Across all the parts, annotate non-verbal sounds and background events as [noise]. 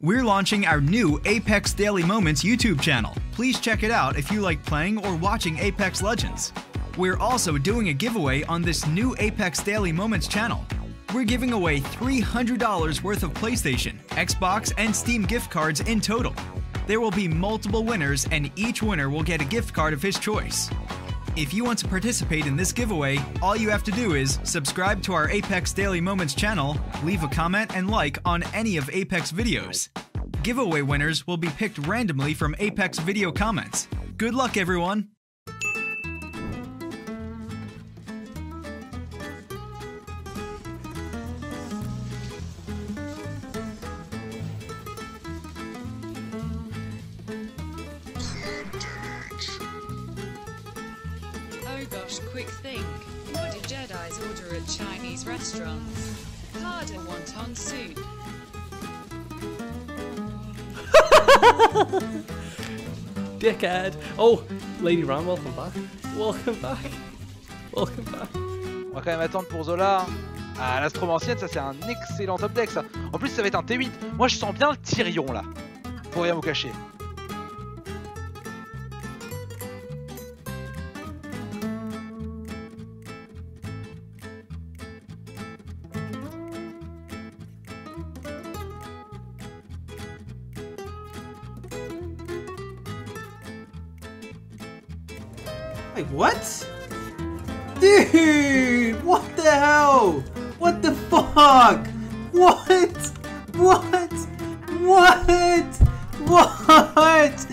We're launching our new Apex Daily Moments YouTube channel. Please check it out if you like playing or watching Apex Legends. We're also doing a giveaway on this new Apex Daily Moments channel. We're giving away $300 worth of PlayStation, Xbox, and Steam gift cards in total. There will be multiple winners, and each winner will get a gift card of his choice. If you want to participate in this giveaway, all you have to do is subscribe to our Apex Daily Moments channel, leave a comment and like on any of Apex videos. Giveaway winners will be picked randomly from Apex video comments. Good luck, everyone! Quick think. What did Jedi's order at Chinese restaurants? Harder wonton soup. [laughs] Dickhead. Oh, Lady Ram, welcome back. Welcome back. Welcome back. On va quand même attendre pour Zola. Ah, l'astromancienne, ça c'est un excellent top deck ça. En plus, ça va être un T8. Moi, je sens bien le Tyrion là. Pour rien vous cacher. Wait, what? Dude, what the hell? What the fuck? What? What? What? What?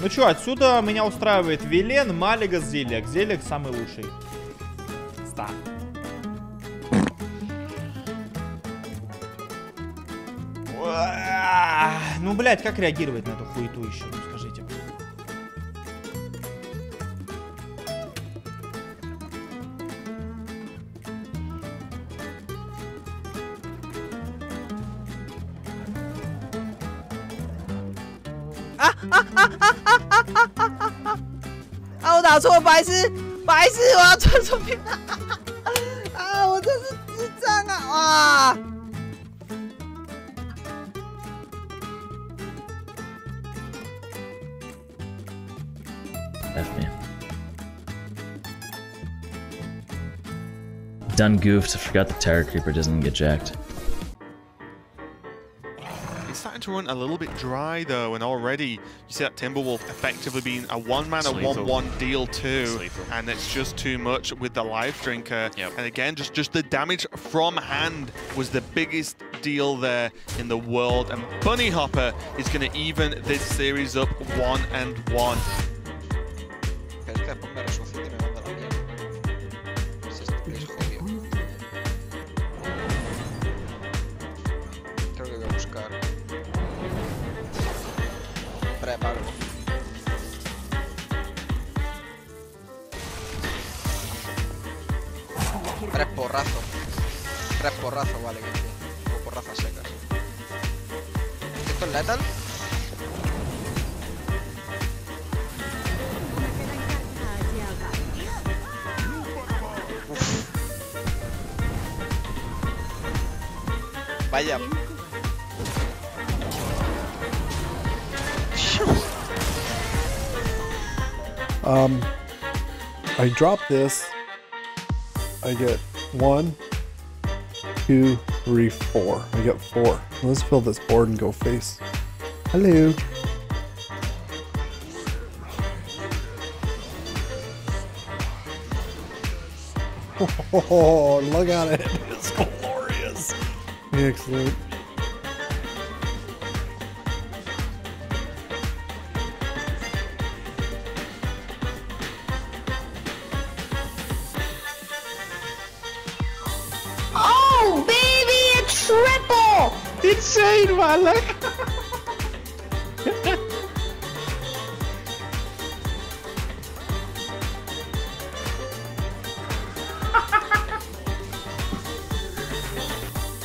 Ну что, отсюда меня устраивает Вилен, Малигас, Зелек. Зелек самый лучший. Ста. Уа, Ну, блядь, как реагировать на эту хуету еще? [laughs] 啊啊啊啊啊啊啊啊啊！啊，我打错，白痴，白痴，我要转错边了。啊，我真是智障啊！哇！left [laughs] me. Done goofed, forgot the Terror Creeper doesn't get jacked to run a little bit dry though, and already you see that Timberwolf effectively being a one mana It's lethal. 1-1 deal too, and it's just too much with the Life Drinker. And again, just, just the damage from hand was the biggest deal there in the world, and bunnyhoppor is going to even this series up one and one. Tres porrazos. Tres porrazos, vale, que sí. O secas. ¿Esto es letal? Vaya. Um, I drop this. I get one, two, three, four. I get four. Let's fill this board and go face. Hello. [laughs] Oh, look at it. [laughs] It's glorious. Excellent. Insane, Malak!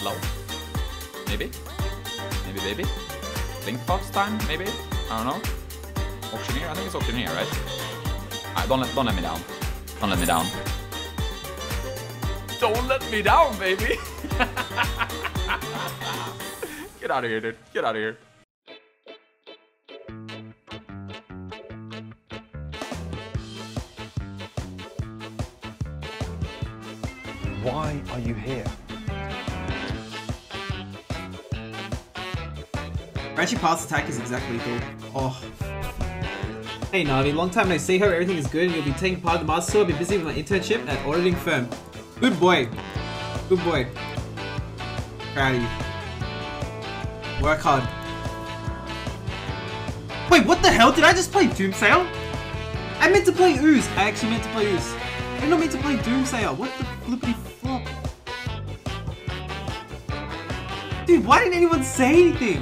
Low. Maybe? Maybe baby? Link box time, maybe? I don't know. Auctioneer? I think it's auctioneer, right? Alright, don't let don't let me down. Don't let me down. Don't let me down, baby! [laughs] Get out of here, dude. Get out of here. Why are you here? Actually, Pass attack is exactly cool. Oh. Hey Navi, long time no see. Hope everything is good and you'll be taking part in the Master Tour. I'll be busy with my internship at auditing firm. Good boy. Good boy. Proud of you. Work hard. Wait, what the hell? Did I just play Doomsayer? I meant to play Ooze. I actually meant to play Ooze. I not meant to play Doomsayer. What the flippity flop? Dude, why didn't anyone say anything?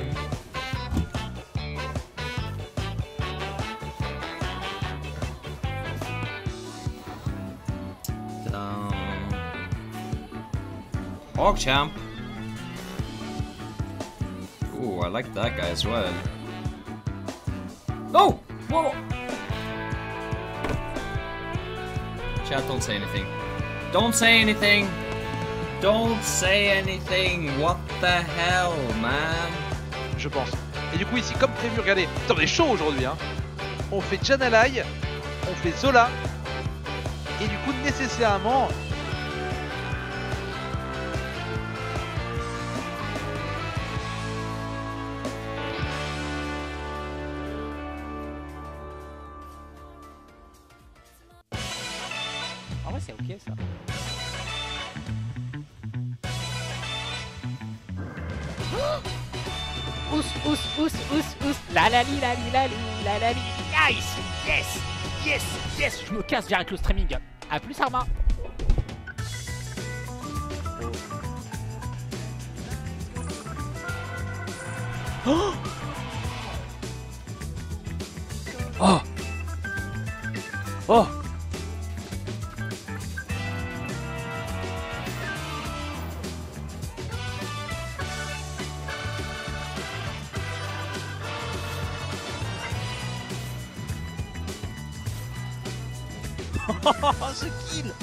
Um, Champ. Ooh, I like that guy as well. No! Whoa! Chat, don't say anything. Don't say anything! Don't say anything! What the hell, man? Je pense. Et du coup, ici, comme prévu, regardez, putain, on est chaud aujourd'hui, hein. On fait Janalai, on fait Zola, et du coup, nécessairement, Ous, ous, ous, ous, ous. La la li, la li, la li, la la li. Nice! Yes! Yes! Yes! Je me casse, j'arrête le streaming. A plus, Arma! Oh! Oh! Oh! Oh, [laughs] ce kill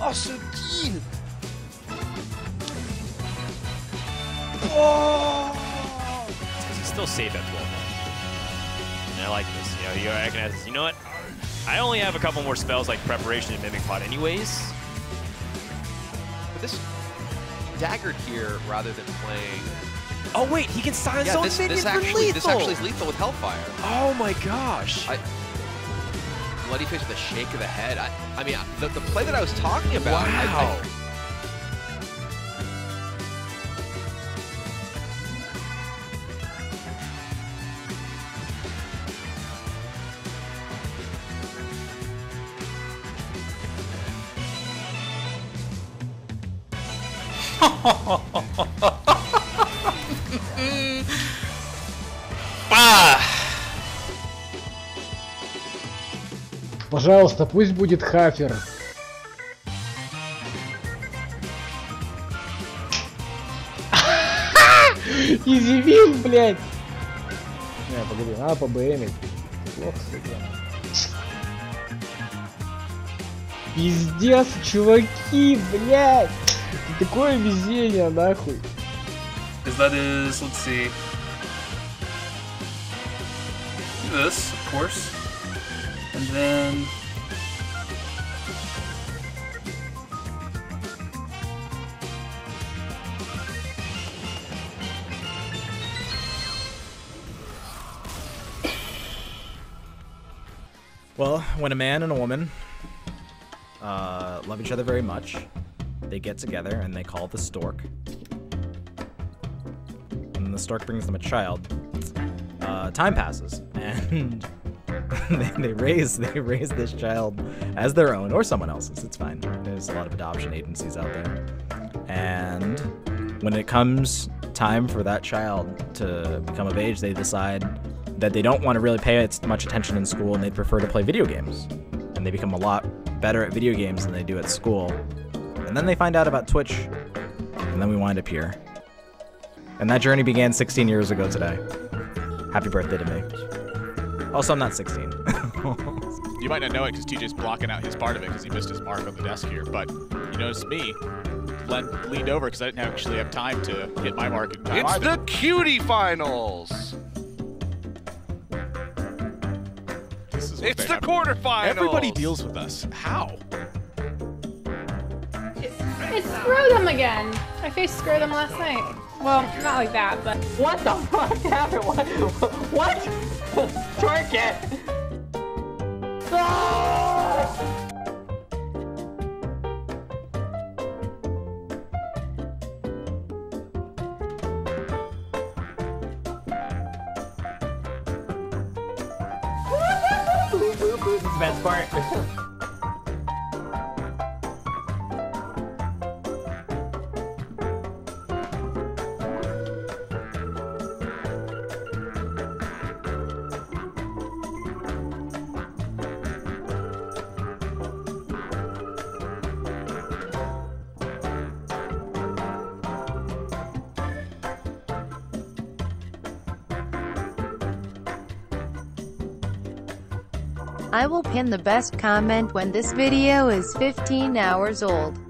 Oh, ce kill Oh he's still safe at 12 And I like this. You know, you recognize this. You know what? I only have a couple more spells like Preparation and Mimic Pod anyways. But this daggered here rather than playing. Oh wait, he can sign his yeah, own this, minion this for actually, This actually is lethal with Hellfire. Oh my gosh. I, Bloody face with a shake of the head. I, I mean, the, the play that I was talking about. I- I- Wow. [laughs] [laughs] Пожалуйста, пусть будет хафер. [laughs] Изивил, блядь! Не, погоди, надо по БМить. Плохо. Пиздец, чуваки, блядь! Такое везение, нахуй. Let's see. This, of course. And then. Well, when a man and a woman uh, love each other very much, they get together and they call the stork. And the stork brings them a child. Uh, time passes, [laughs] and [laughs] they, they raise they raise this child as their own or someone else's. It's fine. There's a lot of adoption agencies out there. And when it comes time for that child to become of age, they decide that they don't want to really pay much attention in school and they'd prefer to play video games. And they become a lot better at video games than they do at school. And then they find out about Twitch, and then we wind up here. And that journey began 16 years ago today. Happy birthday to me. Also, I'm not 16. [laughs] You might not know it because TJ's blocking out his part of it because he missed his mark on the desk here, but you notice me len- leaned over because I didn't actually have time to get my marking time. It's either. the cutie finals. This is It's the have. quarterfinals. Everybody deals with us. How? It's screw them again. I faced screw them last night. Well, not like that, but. What the fuck happened? What? What? [laughs] Twerk it! This is the best part. [laughs] I will pin the best comment when this video is 15 hours old.